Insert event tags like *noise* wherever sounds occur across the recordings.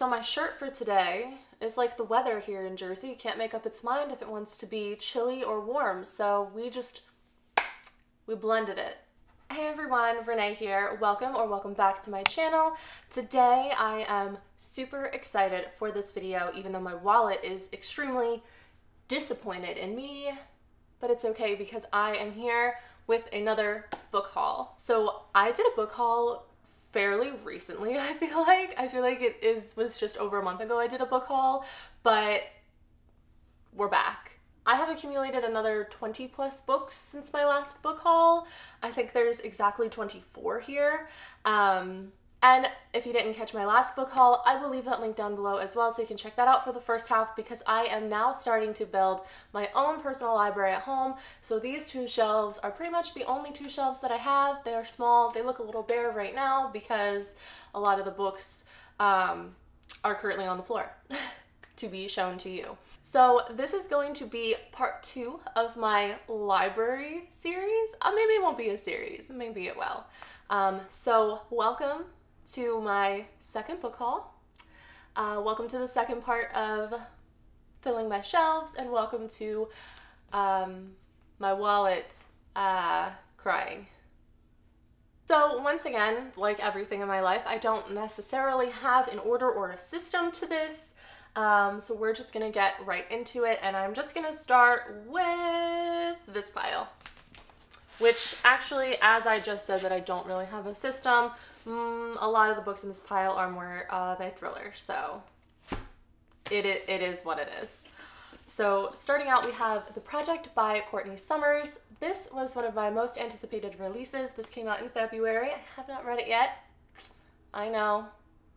So my shirt for today is like the weather here in Jersey. Can't make up its mind if it wants to be chilly or warm. So we just, we blended it. Hey everyone, Renee here. Welcome or welcome back to my channel. Today I am super excited for this video even though my wallet is extremely disappointed in me, but it's okay because I am here with another book haul. So I did a book haul fairly recently, *laughs* I feel like. I feel like it is was just over a month ago I did a book haul, but we're back. I have accumulated another 20 plus books since my last book haul. I think there's exactly 24 here. Um, and if you didn't catch my last book haul, I will leave that link down below as well so you can check that out for the first half because I am now starting to build my own personal library at home. So these two shelves are pretty much the only two shelves that I have. They are small. They look a little bare right now because a lot of the books um, are currently on the floor *laughs* to be shown to you. So this is going to be part two of my library series. Uh, maybe it won't be a series, maybe it will. Um, so welcome to my second book haul. Uh, welcome to the second part of filling my shelves, and welcome to um, my wallet uh, crying. So once again, like everything in my life, I don't necessarily have an order or a system to this. Um, so we're just gonna get right into it, and I'm just gonna start with this pile. Which actually, as I just said that I don't really have a system, Mm, a lot of the books in this pile are more of a thriller, so it, it, it is what it is. So starting out, we have The Project by Courtney Summers. This was one of my most anticipated releases. This came out in February. I have not read it yet. I know,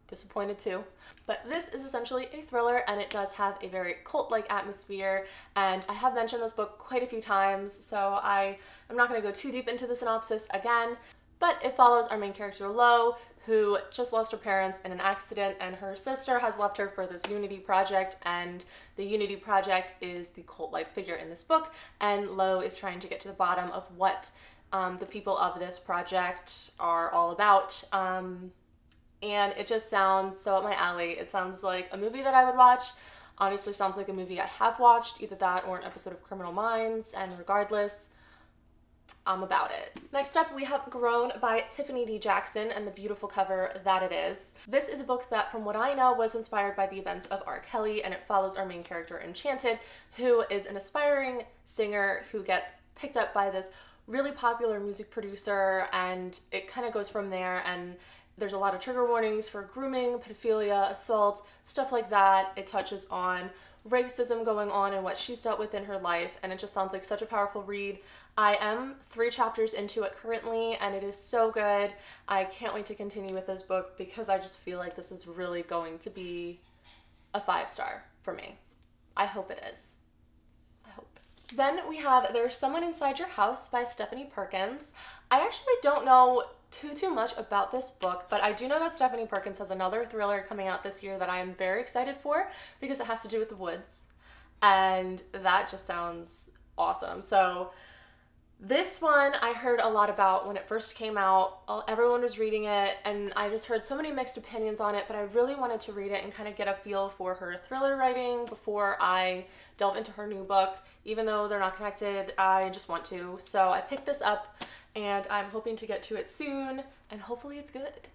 disappointed too. But this is essentially a thriller and it does have a very cult-like atmosphere and I have mentioned this book quite a few times so I am not going to go too deep into the synopsis again. But it follows our main character, Lo, who just lost her parents in an accident, and her sister has left her for this Unity project. And the Unity project is the cult like figure in this book, and Lo is trying to get to the bottom of what um, the people of this project are all about. Um, and it just sounds so up my alley. It sounds like a movie that I would watch. Honestly, sounds like a movie I have watched, either that or an episode of Criminal Minds. And regardless, I'm about it. Next up, we have Grown by Tiffany D. Jackson and the beautiful cover that it is. This is a book that, from what I know, was inspired by the events of R. Kelly, and it follows our main character, Enchanted, who is an aspiring singer who gets picked up by this really popular music producer, and it kind of goes from there, and there's a lot of trigger warnings for grooming, pedophilia, assault, stuff like that. It touches on racism going on and what she's dealt with in her life, and it just sounds like such a powerful read. I am three chapters into it currently, and it is so good. I can't wait to continue with this book because I just feel like this is really going to be a five star for me. I hope it is. I hope. Then we have There's Someone Inside Your House by Stephanie Perkins. I actually don't know too too much about this book, but I do know that Stephanie Perkins has another thriller coming out this year that I am very excited for because it has to do with the woods. And that just sounds awesome. So this one I heard a lot about when it first came out. Everyone was reading it, and I just heard so many mixed opinions on it, but I really wanted to read it and kind of get a feel for her thriller writing before I delve into her new book. Even though they're not connected, I just want to. So I picked this up, and I'm hoping to get to it soon, and hopefully it's good.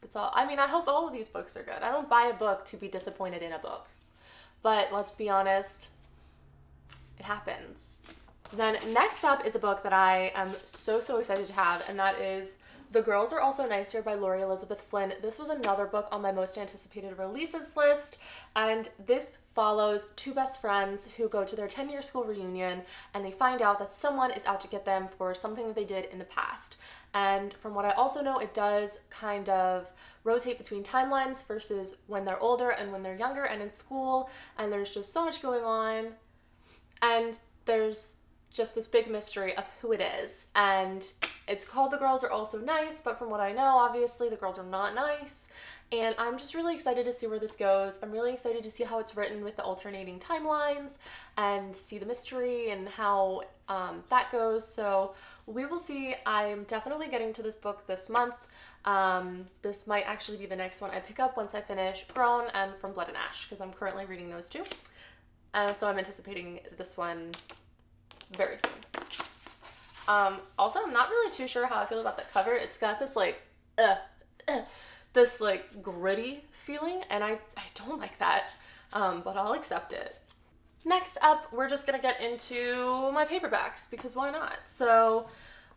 That's all. I mean, I hope all of these books are good. I don't buy a book to be disappointed in a book. But let's be honest, it happens. Then next up is a book that I am so, so excited to have, and that is The Girls Are All So Nice Here by Laurie Elizabeth Flynn. This was another book on my most anticipated releases list, and this follows two best friends who go to their 10 year school reunion and they find out that someone is out to get them for something that they did in the past. And from what I also know, it does kind of rotate between timelines versus when they're older and when they're younger and in school, and there's just so much going on. And there's just this big mystery of who it is. And it's called The Girls Are All So Nice, but from what I know, obviously the girls are not nice. And I'm just really excited to see where this goes. I'm really excited to see how it's written with the alternating timelines and see the mystery and how um, that goes. So we will see. I'm definitely getting to this book this month. Um, this might actually be the next one I pick up once I finish Grown and From Blood and Ash because I'm currently reading those two. Uh, so I'm anticipating this one very soon. Um, also, I'm not really too sure how I feel about the cover. It's got this like, uh, uh, this like gritty feeling, and I, I don't like that, um, but I'll accept it. Next up, we're just gonna get into my paperbacks because why not? So,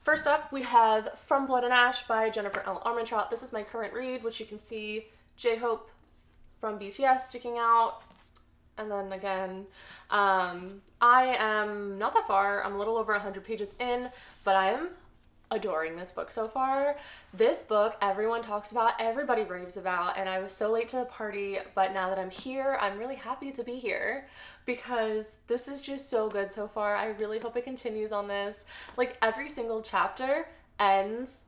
first up, we have From Blood and Ash by Jennifer L. Armentrout. This is my current read, which you can see J Hope from BTS sticking out. And then again, um, I am not that far. I'm a little over 100 pages in, but I am adoring this book so far. This book everyone talks about, everybody raves about, and I was so late to the party, but now that I'm here, I'm really happy to be here because this is just so good so far. I really hope it continues on this. Like every single chapter ends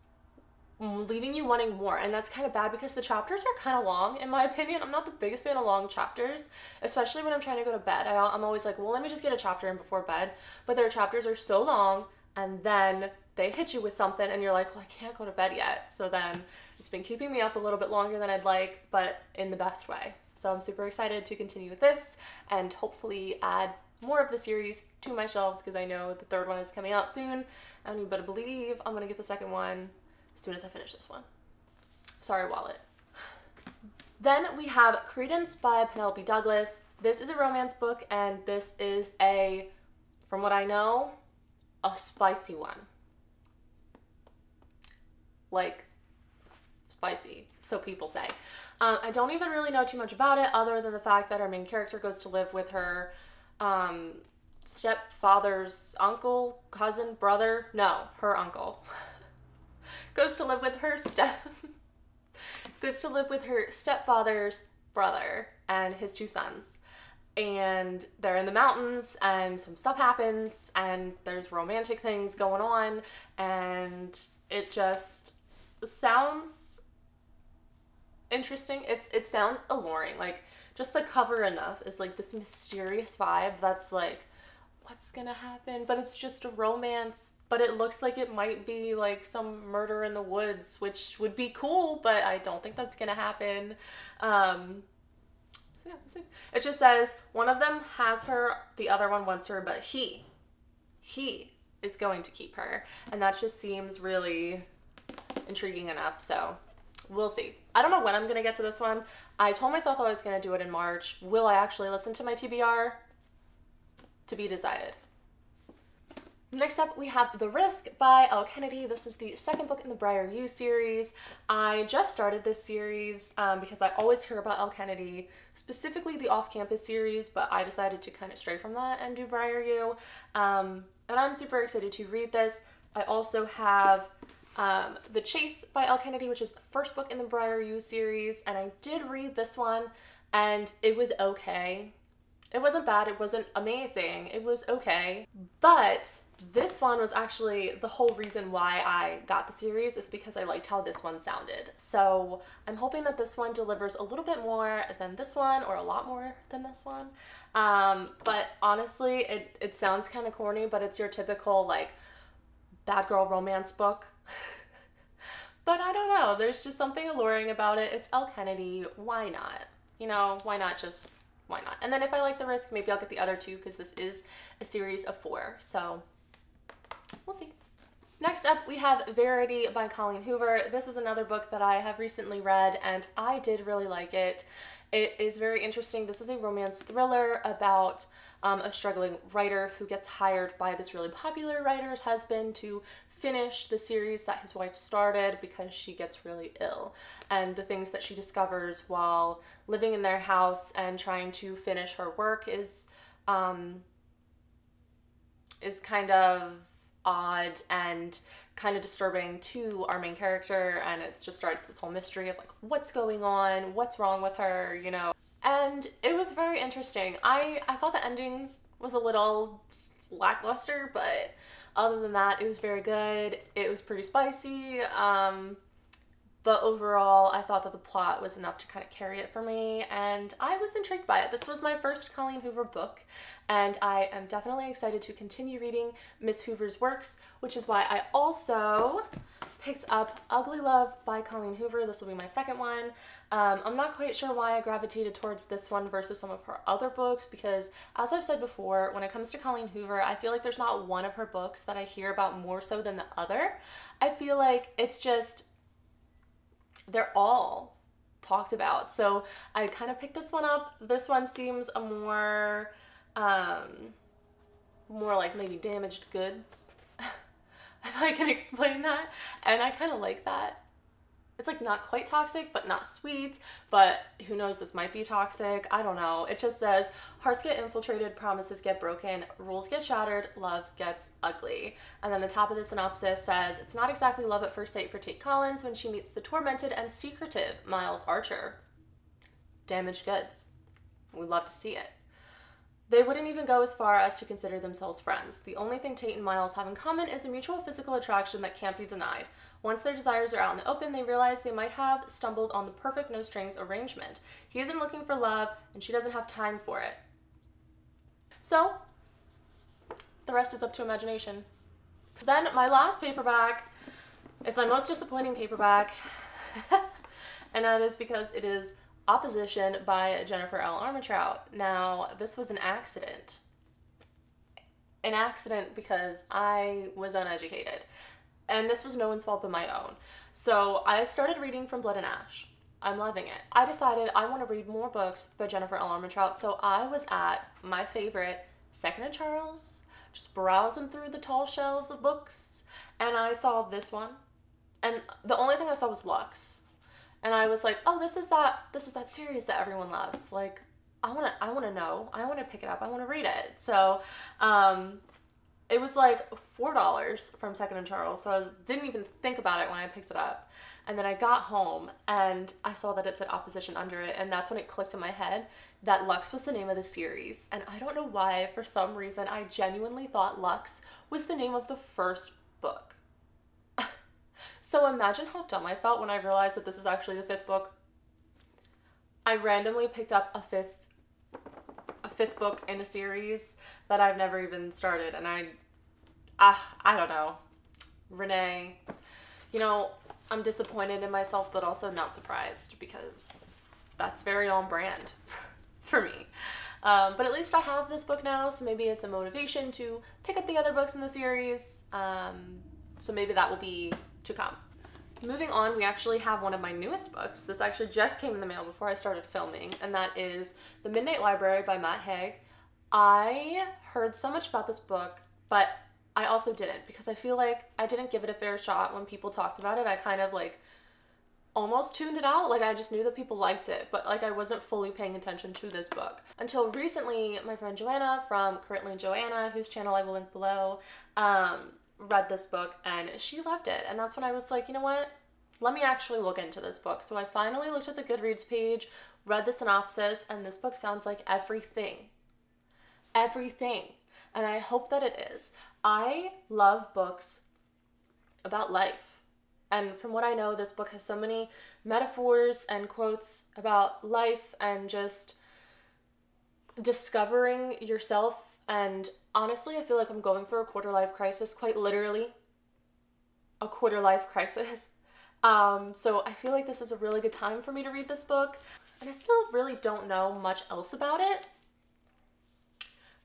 leaving you wanting more and that's kind of bad because the chapters are kind of long in my *laughs* opinion i'm not the biggest fan of long chapters especially when i'm trying to go to bed I, i'm always like well let me just get a chapter in before bed but their chapters are so long and then they hit you with something and you're like, well, I can't go to bed yet. So then it's been keeping me up a little bit longer than I'd like, but in the best way. So I'm super excited to continue with this and hopefully add more of the series to my shelves because I know the third one is coming out soon. And you better believe I'm gonna get the second one as soon as I finish this one. Sorry, wallet. Then we have Credence by Penelope Douglas. This is a romance book and this is a, from what I know, a spicy one like spicy, so people say. Um, I don't even really know too much about it other than the fact that our main character goes to live with her um, stepfather's uncle, cousin, brother. No, her uncle. *laughs* goes to live with her step. *laughs* goes to live with her stepfather's brother and his two sons. And they're in the mountains, and some stuff happens, and there's romantic things going on, and it just sounds interesting. It's it sounds alluring. Like just the cover enough is like this mysterious vibe that's like what's gonna happen? But it's just a romance. But it looks like it might be like some murder in the woods, which would be cool, but I don't think that's gonna happen. Um, so yeah, it just says one of them has her, the other one wants her, but he, he is going to keep her. And that just seems really intriguing enough. So we'll see. I don't know when I'm to get to this one. I told myself I was to do it in March. Will I actually listen to my TBR? To be decided. Next up, we have The Risk by Elle Kennedy. This is the second book in the Briar U series. I just started this series um, because I always hear about Elle Kennedy, specifically the off-campus series, but I decided to kind of stray from that and do Briar U. Um, and I'm super excited to read this. I also have um, the Chase by Elle Kennedy, which is the first book in the Briar U series, and I did read this one, and it was okay. It wasn't bad, it wasn't amazing, it was okay. But this one was actually the whole reason why I got the series is because I liked how this one sounded. So I'm hoping that this one delivers a little bit more than this one or a lot more than this one. Um, but honestly, it, it sounds kind of corny, but it's your typical like bad girl romance book *laughs* but I don't know. There's just something alluring about it. It's Elle Kennedy. Why not? You know, why not just why not? And then if I like the risk, maybe I'll get the other two because this is a series of four. So we'll see. Next up, we have Verity by Colleen Hoover. This is another book that I have recently read and I did really like it. It is very interesting. This is a romance thriller about um, a struggling writer who gets hired by this really popular writer's husband to finish the series that his wife started because she gets really ill and the things that she discovers while living in their house and trying to finish her work is um is kind of odd and kind of disturbing to our main character and it just starts this whole mystery of like what's going on what's wrong with her you know and it was very interesting i i thought the ending was a little lackluster but other than that, it was very good. It was pretty spicy. Um, but overall, I thought that the plot was enough to kind of carry it for me, and I was intrigued by it. This was my first Colleen Hoover book, and I am definitely excited to continue reading Miss Hoover's works, which is why I also picked up Ugly Love by Colleen Hoover. This will be my second one. Um, I'm not quite sure why I gravitated towards this one versus some of her other books because, as I've said before, when it comes to Colleen Hoover, I feel like there's not one of her books that I hear about more so than the other. I feel like it's just, they're all talked about. So I kind of picked this one up. This one seems a more, um, more like maybe damaged goods *laughs* if I can explain that. And I kind of like that. It's like not quite toxic, but not sweet. But who knows, this might be toxic. I don't know. It just says hearts get infiltrated, promises get broken, rules get shattered, love gets ugly. And then the top of the synopsis says it's not exactly love at first sight for Tate Collins when she meets the tormented and secretive Miles Archer. Damaged goods. We'd love to see it. They wouldn't even go as far as to consider themselves friends. The only thing Tate and Miles have in common is a mutual physical attraction that can't be denied. Once their desires are out in the open, they realize they might have stumbled on the perfect no strings arrangement. He isn't looking for love, and she doesn't have time for it. So, the rest is up to imagination. Then, my last paperback is my most disappointing paperback, *laughs* and that is because it is Opposition by Jennifer L. Armentrout. Now, this was an accident. An accident because I was uneducated. And this was no one's fault but my own. So I started reading from Blood and Ash. I'm loving it. I decided I want to read more books by Jennifer L. Armentrout, so I was at my favorite, Second and Charles, just browsing through the tall shelves of books, and I saw this one. And the only thing I saw was Lux and I was like, "Oh, this is that this is that series that everyone loves." Like, I want to I want to know. I want to pick it up. I want to read it. So, um it was like $4 from Second and Charles. So I was, didn't even think about it when I picked it up. And then I got home and I saw that it said opposition under it. And that's when it clicked in my head that Lux was the name of the series. And I don't know why, for some reason, I genuinely thought Lux was the name of the first book. *laughs* So imagine how dumb I felt when I realized that this is actually the fifth book. I randomly picked up a fifth a fifth book in a series that I've never even started and I ah I don't know. Renee, you know, I'm disappointed in myself but also not surprised because that's very on brand *laughs* for me. Um, but at least I have this book now, so maybe it's a motivation to pick up the other books in the series. Um, so maybe that will be to come. Moving on, we actually have one of my newest books. This actually just came in the mail before I started filming, and that is The Midnight Library by Matt Haig. I heard so much about this book, but I also didn't because I feel like I didn't give it a fair shot when people talked about it. I kind of like almost tuned it out. Like I just knew that people liked it, but like I wasn't fully paying attention to this book. Until recently, my friend Joana from Currently Joana, whose channel I will link below, um, read this book and she loved it. And that's when I was like, you know what? Let me actually look into this book. So I finally looked at the Goodreads page, read the synopsis, and this book sounds like everything. Everything. And I hope that it is. I love books about life. And from what I know, this book has so many metaphors and quotes about life and just discovering yourself and honestly, I feel like I'm going through a quarter life crisis, quite literally. A quarter life crisis. *laughs* Um, so I feel like this is a really good time for me to read this book. And I still really don't know much else about it.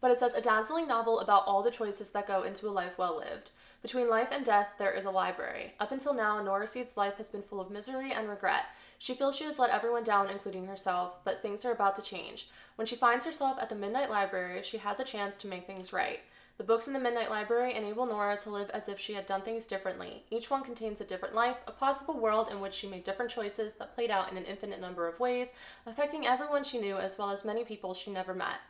But it says a dazzling novel about all the choices that go into a life well lived. Between life and death, there is a library. Up until now, Nora Seed's life has been full of misery and regret. She feels she has let everyone down, including herself, but things are about to change. When she finds herself at the Midnight Library, she has a chance to make things right. The books in the Midnight Library enable Nora to live as if she had done things differently. Each one contains a different life, a possible world in which she made different choices that played out in an infinite number of ways, affecting everyone she knew as well as many people she never met.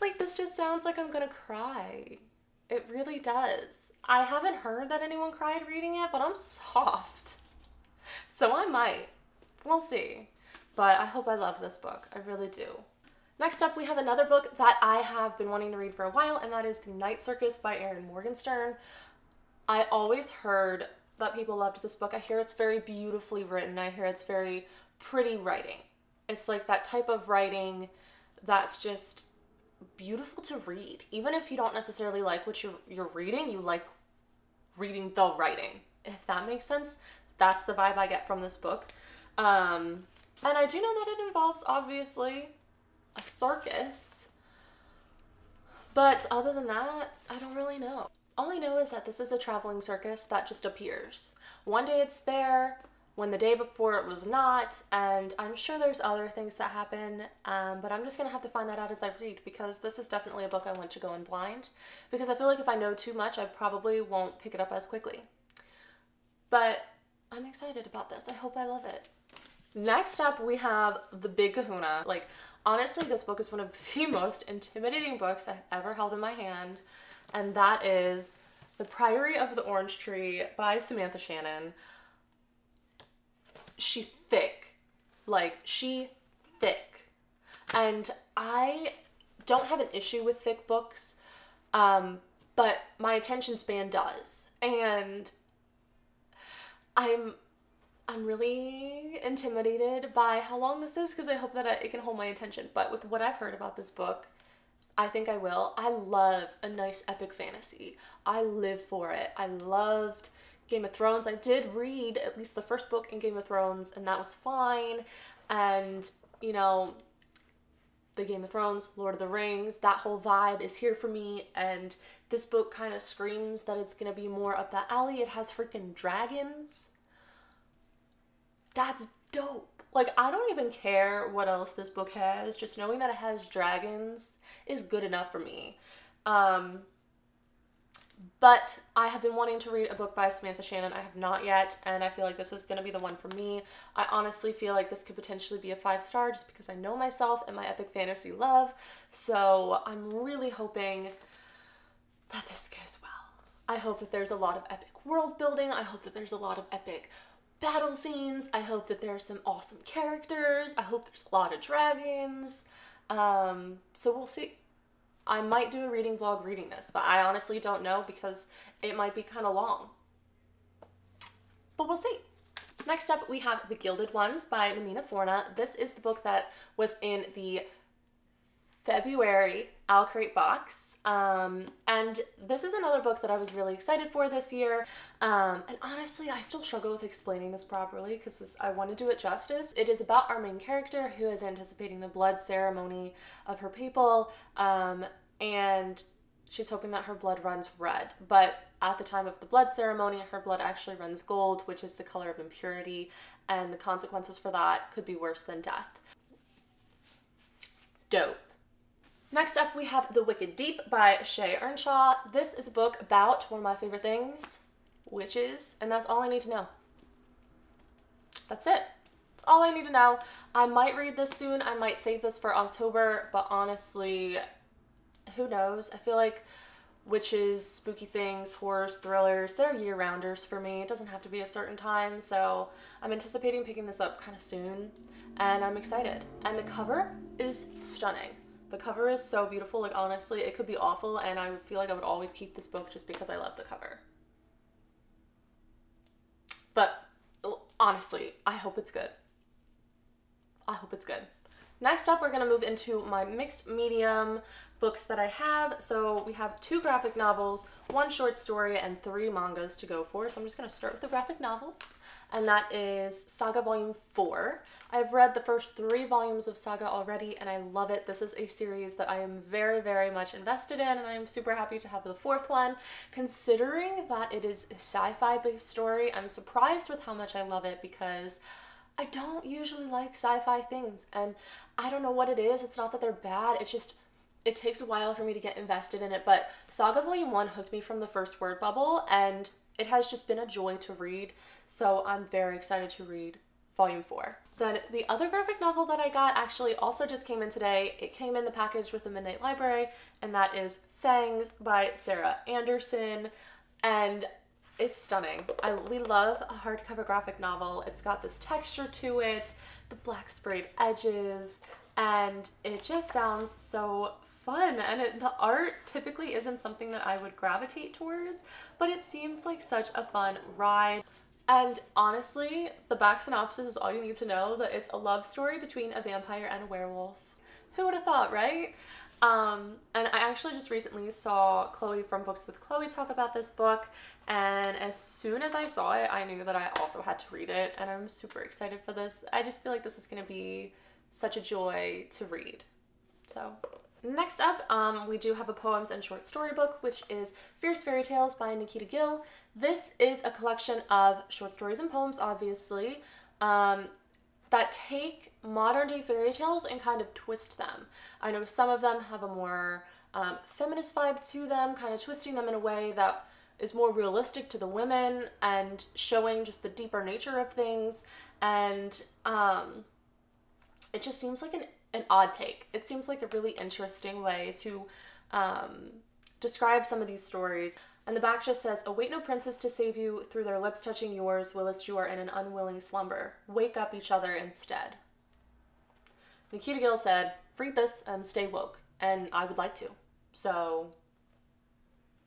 Like, this just sounds like I'm gonna cry. It really does. I haven't heard that anyone cried reading it, but I'm soft. So I might. We'll see. But I hope I love this book. I really do. Next up, we have another book that I have been wanting to read for a while, and that is The Night Circus by Erin Morgenstern. I always heard that people loved this book. I hear it's very beautifully written. I hear it's very pretty writing. It's like that type of writing that's just beautiful to read. Even if you don't necessarily like what you're you're reading, you like reading the writing. If that makes sense, that's the vibe I get from this book. Um, and I do know that it involves obviously a circus. But other than that, I don't really know. All I know is that this is a traveling circus that just appears. One day it's there, when the day before it was not, and I'm sure there's other things that happen, um, but I'm just gonna have to find that out as I read because this is definitely a book I want to go in blind because I feel like if I know too much, I probably won't pick it up as quickly. But I'm excited about this. I hope I love it. Next up, we have The Big Kahuna. Like, honestly, this book is one of *laughs* the most intimidating books I've ever held in my hand, and that is The Priory of the Orange Tree by Samantha Shannon she thick. Like she thick. And I don't have an issue with thick books. Um, but my attention span does. And I'm I'm really intimidated by how long this is because I hope that I, it can hold my attention. But with what I've heard about this book, I think I will. I love a nice epic fantasy. I live for it. I loved Game of Thrones. I did read at least the first book in Game of Thrones, and that was fine. And, you know, the Game of Thrones, Lord of the Rings, that whole vibe is here for me. And this book kind of screams that it's going to be more up that alley. It has freaking dragons. That's dope. Like, I don't even care what else this book has. Just knowing that it has dragons is good enough for me. Um, but I have been wanting to read a book by Samantha Shannon. I have not yet, and I feel like this is going to be the one for me. I honestly feel like this could potentially be a five star just because I know myself and my epic fantasy love. So I'm really hoping that this goes well. I hope that there's a lot of epic world building. I hope that there's a lot of epic battle scenes. I hope that there's some awesome characters. I hope there's a lot of dragons. Um, so we'll see. I might do a reading vlog reading this, but I honestly don't know because it might be kind of long. But we'll see. Next up, we have The Gilded Ones by Namina Forna. This is the book that was in the February OwlCrate box. Um, and this is another book that I was really excited for this year. Um, and honestly, I still struggle with explaining this properly because I want to do it justice. It is about our main character who is anticipating the blood ceremony of her people. Um, and she's hoping that her blood runs red. But at the time of the blood ceremony, her blood actually runs gold, which is the color of impurity, and the consequences for that could be worse than death. Dope. Next up, we have The Wicked Deep by Shea Ernshaw. This is a book about one of my favorite things, witches, and that's all I need to know. That's it. That's all I need to know. I might read this soon. I might save this for October, but honestly, who knows? I feel like witches, spooky things, horrors, thrillers, they're year rounders for me. It doesn't have to be a certain time, so I'm anticipating picking this up kind of soon, and I'm excited. And the cover is stunning. The cover is so beautiful. Like, honestly, it could be awful, and I would feel like I would always keep this book just because I love the cover. But honestly, I hope it's good. I hope it's good. Next up, we're gonna move into my mixed medium books that I have. So we have two graphic novels, one short story, and three mangas to go for. So I'm just gonna start with the graphic novels, and that is Saga Volume 4. I've read the first three volumes of Saga already, and I love it. This is a series that I am very, very much invested in, and I am super happy to have the fourth one. Considering that it is a sci-fi based story, I'm surprised with how much I love it because I don't usually like sci-fi things, and I don't know what it is. It's not that they're bad. It's just it takes a while for me to get invested in it, but Saga Volume 1 hooked me from the first word bubble, and it has just been a joy to read, so I'm very excited to read Volume 4. Then the other graphic novel that I got actually also just came in today. It came in the package with the Midnight Library, and that is Fangs by Sarah Andersen, and it's stunning. I, we love a hardcover graphic novel. It's got this texture to it, the black sprayed edges, and it just sounds so fun and it, the art typically isn't something that I would gravitate towards, but it seems like such a fun ride. And honestly, the back synopsis is all you need to know that it's a love story between a vampire and a werewolf. Who would have thought, right? Um, and I actually just recently saw Chloe from Books with Chloe talk about this book, and as soon as I saw it, I knew that I also had to read it, and I'm super excited for this. I just feel like this is going to be such a joy to read. So, next up, um, we do have a poems and short story book, which is Fierce Fairy Tales by Nikita Gill. This is a collection of short stories and poems, obviously, um, that take modern day fairy tales and kind of twist them. I know some of them have a more um, feminist vibe to them, kind of twisting them in a way that is more realistic to the women and showing just the deeper nature of things. And um, it just seems like an, an odd take. It seems like a really interesting way to um, describe some of these stories. And the back just says, Await no princess to save you through their lips touching yours, whilst you are in an unwilling slumber. Wake up each other instead. Nikita Gill said, Read this and stay woke. And I would like to. So.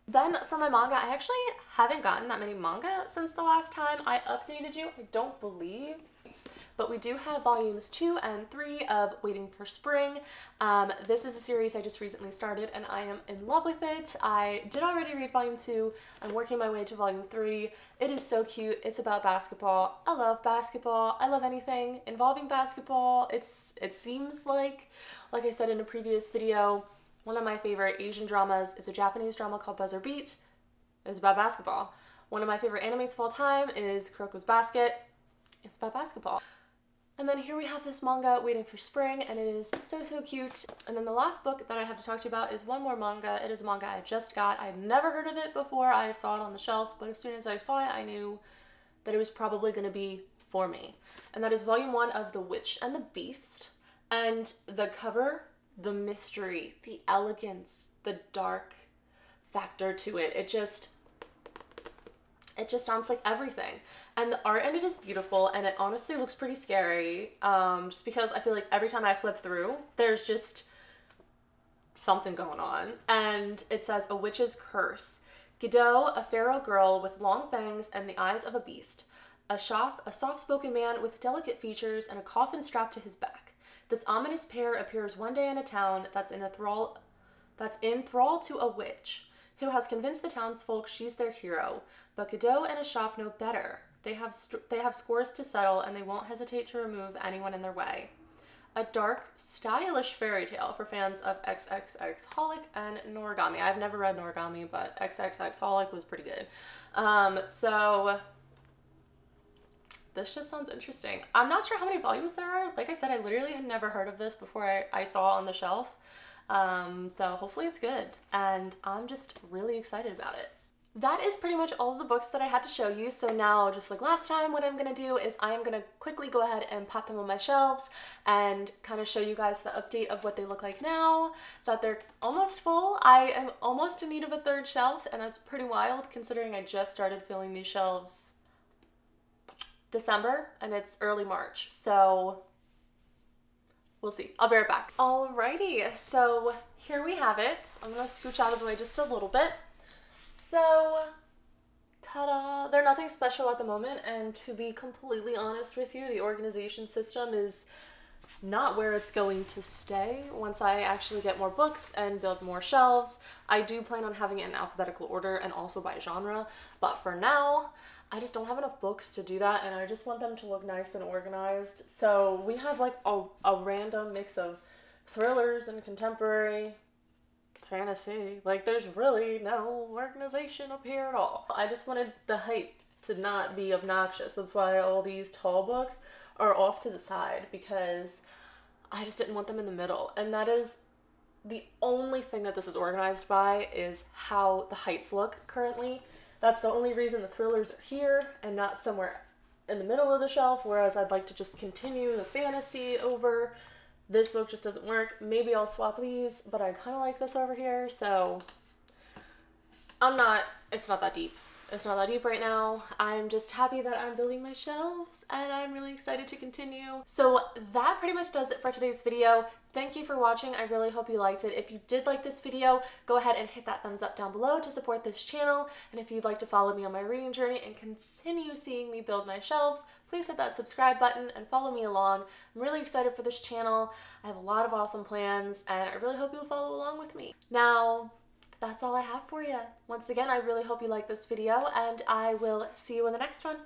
Then for my manga, I actually haven't gotten that many manga since the last time I updated you. I don't believe but we do have volumes two and three of Waiting for Spring. Um, this is a series I just recently started and I am in love with it. I did already read volume two. I'm working my way to volume three. It is so cute. It's about basketball. I love basketball. I love anything involving basketball. It's It seems like, like I said in a previous video, one of my favorite Asian dramas is a Japanese drama called Buzzer Beat. It's about basketball. One of my favorite animes of all time is Kuroko's Basket. It's about basketball. And then here we have this manga waiting for spring and it is so so cute. And then the last book that I have to talk to you about is one more manga. It is a manga I just got. I had never heard of it before I saw it on the shelf, but as soon as I saw it I knew that it was probably going to be for me. And that is volume 1 of The Witch and the Beast. And the cover, the mystery, the elegance, the dark factor to it. It just it just sounds like everything and the art in it is beautiful and it honestly looks pretty scary um, just because i feel like every time i flip through there's just something going on and it says a witch's curse Guideau, a feral girl with long fangs and the eyes of a beast. A, shof- a soft-spoken man with delicate features and a coffin strapped to his back. This ominous pair appears one day in a town that's in a thrall that's in thrall to a witch, who has convinced the townsfolk she's their hero. But Guideau and Ashaf know better. They have st- they have scores to settle, and they won't hesitate to remove anyone in their way. A dark, stylish fairy tale for fans of XXX Holic and Noragami. I've never read Noragami, but XXX Holic was pretty good. Um, so this just sounds interesting. I'm not sure how many volumes there are. Like I said, I literally had never heard of this before I, I saw it on the shelf. Um, so hopefully it's good. And I'm just really excited about it that is pretty much all the books that I had to show you. So now, just like last time, what I'm to do is I am to quickly go ahead and pop them on my shelves and kind of show you guys the update of what they look like now, that they're almost full. I am almost in need of a third shelf, and that's pretty wild considering I just started filling these shelves December, and it's early March. So we'll see. I'll be right back. Alrighty, so here we have it. I'm to scooch out of the way just a little bit. So, ta-da! They're nothing special at the moment, and to be completely honest with you, the organization system is not where it's going to stay once I actually get more books and build more shelves. I do plan on having it in alphabetical order and also by genre, but for now, I just don't have enough books to do that and I just want them to look nice and organized. So we have like a, a random mix of thrillers and contemporary, fantasy. Like, there's really no organization up here at all. I just wanted the height to not be obnoxious. That's why all these tall books are off to the side because I just didn't want them in the middle. And that is the only thing that this is organized by is how the heights look currently. That's the only reason the thrillers are here and not somewhere in the middle of the shelf, whereas I'd like to just continue the fantasy over this book just doesn't work. Maybe I'll swap these, but I kind of like this over here, so I'm not, it's not that deep. It's not that deep right now. I'm just happy that I'm building my shelves and I'm really excited to continue. So that pretty much does it for today's video. Thank you for watching. I really hope you liked it. If you did like this video, go ahead and hit that thumbs up down below to support this channel. And if you'd like to follow me on my reading journey and continue seeing me build my shelves, please hit that subscribe button and follow me along. I'm really excited for this channel. I have a lot of awesome plans and I really hope you'll follow along with me. Now, that's all I have for you. Once again, I really hope you like this video and I will see you in the next one.